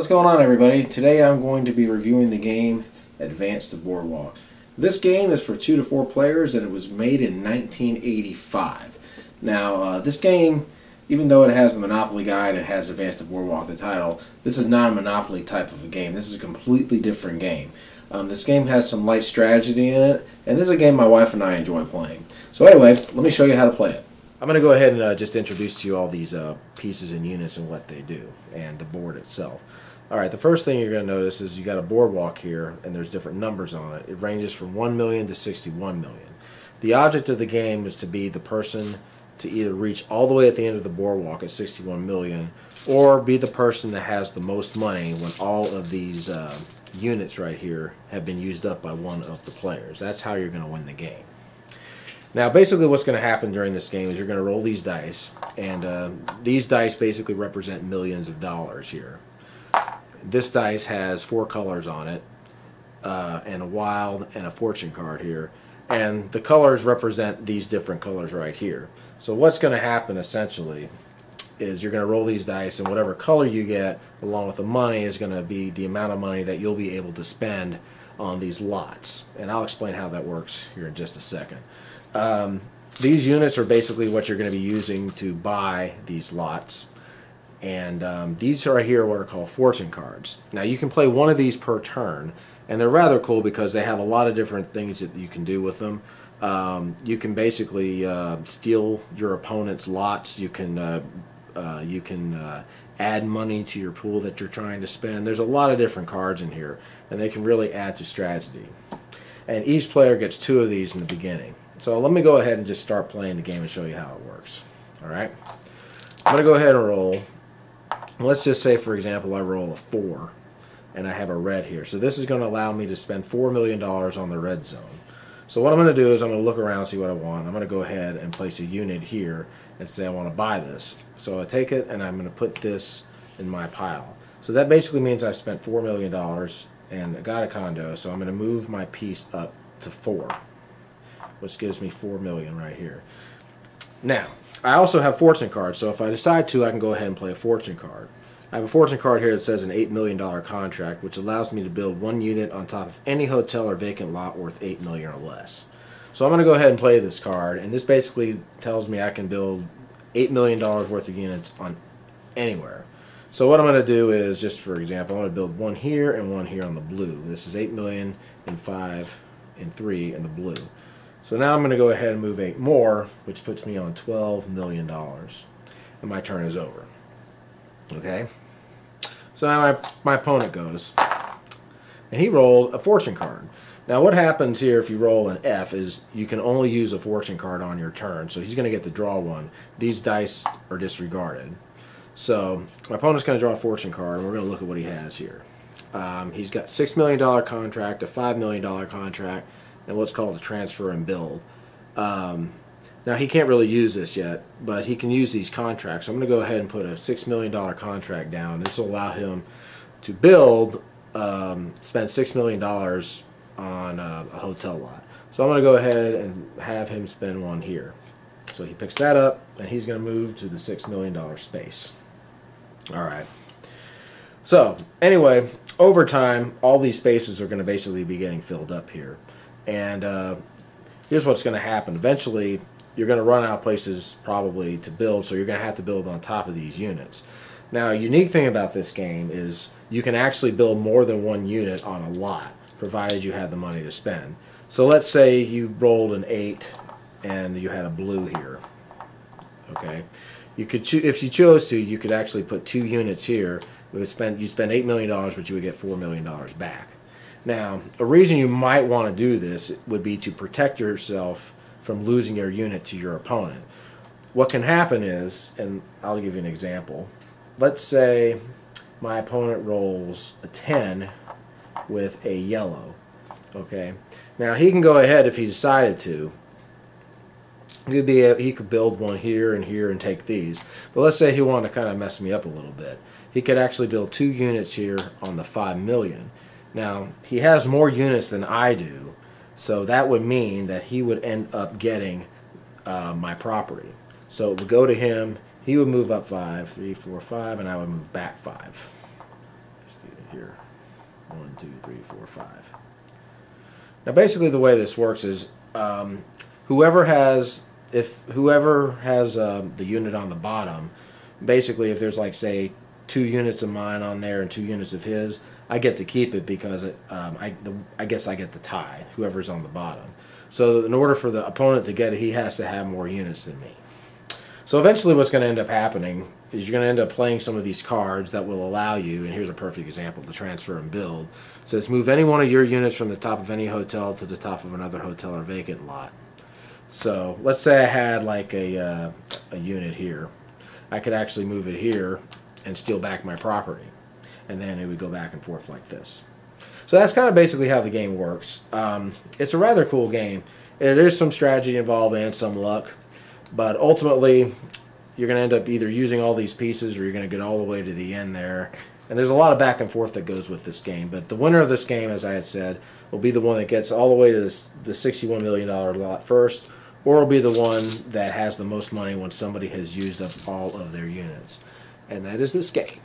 What's going on everybody? Today I'm going to be reviewing the game Advance to Boardwalk. This game is for two to four players and it was made in 1985. Now uh, this game, even though it has the Monopoly guide and has Advance to Boardwalk the title, this is not a Monopoly type of a game. This is a completely different game. Um, this game has some light strategy in it and this is a game my wife and I enjoy playing. So anyway, let me show you how to play it. I'm going to go ahead and uh, just introduce to you all these uh, pieces and units and what they do, and the board itself. All right, the first thing you're going to notice is you got a boardwalk here, and there's different numbers on it. It ranges from 1 million to 61 million. The object of the game is to be the person to either reach all the way at the end of the boardwalk at 61 million, or be the person that has the most money when all of these uh, units right here have been used up by one of the players. That's how you're going to win the game. Now, basically what's going to happen during this game is you're going to roll these dice, and uh, these dice basically represent millions of dollars here. This dice has four colors on it, uh, and a wild and a fortune card here. And the colors represent these different colors right here. So what's going to happen essentially is you're going to roll these dice, and whatever color you get, along with the money, is going to be the amount of money that you'll be able to spend on these lots. And I'll explain how that works here in just a second. Um, these units are basically what you're going to be using to buy these lots. And um, these right here are what are called fortune cards. Now you can play one of these per turn, and they're rather cool because they have a lot of different things that you can do with them. Um, you can basically uh, steal your opponent's lots. You can uh, uh, you can uh, add money to your pool that you're trying to spend. There's a lot of different cards in here, and they can really add to strategy. And each player gets two of these in the beginning. So let me go ahead and just start playing the game and show you how it works. Alright? I'm going to go ahead and roll. Let's just say, for example, I roll a 4 and I have a red here. So this is going to allow me to spend $4 million on the red zone. So what I'm going to do is I'm going to look around and see what I want. I'm going to go ahead and place a unit here and say I want to buy this. So I take it and I'm going to put this in my pile. So that basically means I've spent $4 million and I got a condo. So I'm going to move my piece up to 4 which gives me 4 million right here. Now, I also have fortune cards, so if I decide to, I can go ahead and play a fortune card. I have a fortune card here that says an $8 million contract, which allows me to build one unit on top of any hotel or vacant lot worth 8 million or less. So I'm going to go ahead and play this card, and this basically tells me I can build $8 million worth of units on anywhere. So what I'm going to do is, just for example, I'm going to build one here and one here on the blue. This is 8 million and 5 and 3 in the blue. So now I'm going to go ahead and move 8 more, which puts me on $12 million. And my turn is over. Okay? So now my, my opponent goes. And he rolled a fortune card. Now what happens here if you roll an F is you can only use a fortune card on your turn. So he's going to get to draw one. These dice are disregarded. So my opponent's going to draw a fortune card, and we're going to look at what he has here. Um, he's got $6 million contract, a $5 million contract, and what's called a transfer and build. Um, now he can't really use this yet, but he can use these contracts. So I'm going to go ahead and put a $6 million contract down. This will allow him to build, um, spend $6 million on a, a hotel lot. So I'm going to go ahead and have him spend one here. So he picks that up, and he's going to move to the $6 million space. All right. So anyway, over time, all these spaces are going to basically be getting filled up here. And uh, here's what's going to happen. Eventually, you're going to run out of places probably to build, so you're going to have to build on top of these units. Now, a unique thing about this game is you can actually build more than one unit on a lot, provided you have the money to spend. So let's say you rolled an 8 and you had a blue here. Okay, you could if you chose to, you could actually put two units here. It would spend you spend eight million dollars, but you would get four million dollars back. Now, a reason you might want to do this would be to protect yourself from losing your unit to your opponent. What can happen is, and I'll give you an example. Let's say my opponent rolls a 10 with a yellow. Okay. Now he can go ahead if he decided to. He could be a, he could build one here and here and take these. But let's say he wanted to kind of mess me up a little bit. He could actually build two units here on the 5 million. Now, he has more units than I do, so that would mean that he would end up getting uh, my property. So it would go to him, he would move up five, three, four, five, and I would move back five. here. One, two, three, four, five. Now, basically, the way this works is um, whoever has, if whoever has um, the unit on the bottom, basically, if there's like say two units of mine on there and two units of his, I get to keep it because it, um, I, the, I guess I get the tie. Whoever's on the bottom. So in order for the opponent to get it, he has to have more units than me. So eventually, what's going to end up happening is you're going to end up playing some of these cards that will allow you, and here's a perfect example, to transfer and build. It says move any one of your units from the top of any hotel to the top of another hotel or vacant lot. So let's say I had like a, uh, a unit here. I could actually move it here and steal back my property. And then it would go back and forth like this. So that's kind of basically how the game works. Um, it's a rather cool game. There is some strategy involved and some luck. But ultimately, you're going to end up either using all these pieces or you're going to get all the way to the end there. And there's a lot of back and forth that goes with this game. But the winner of this game, as I had said, will be the one that gets all the way to the $61 million lot first, or will be the one that has the most money when somebody has used up all of their units. And that is this game.